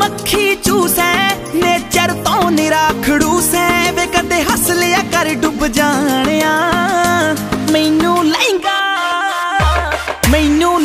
ਮੱਖੀ ਚੂਸੈ ਨੇਚਰ ਤੋਂ ਨਿਰਾ ਖੜੂਸੈ ਵੇ ਕਦੇ ਹੱਸ ਲਿਆ ਕਰ ਡੁੱਬ ਜਾਣਿਆ। ਮੈਨੂੰ ਲਹਿੰਗਾ, ਮੈਨੂੰ